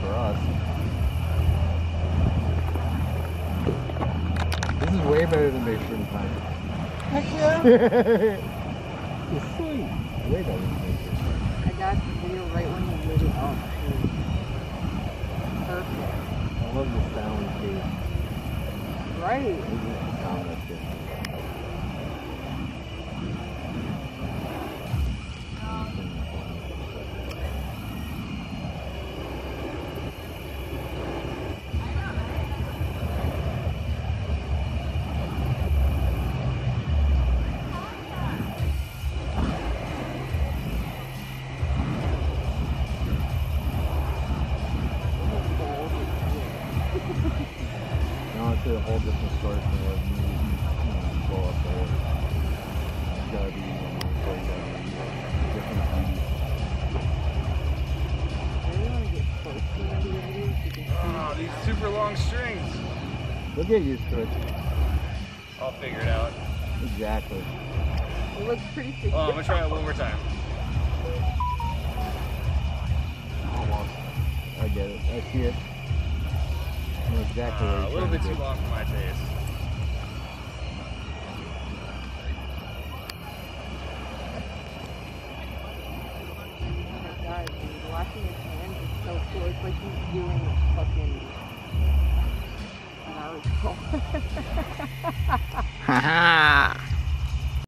for us. This is way better than Bayshore Pine. Heck yeah! it's sweet. Way better than Bayshore Pine. I got the video right when you lit it up. Perfect. I love the sound, too. Right. Whole different story from what you, you know, blow up there. It's gotta be, you know, it's like a different beauty. I really want to get close to the video so you can Oh, these super long strings. We'll get used to it. I'll figure it out. Exactly. It looks pretty secure. Oh, I'm gonna try it one more time. Almost. I get it. I see it. I know exactly Uh, a little bit to too do. long for my taste. Oh my god, dude. Watching his hands is so cool. It's like he's doing fucking Naruto. Haha.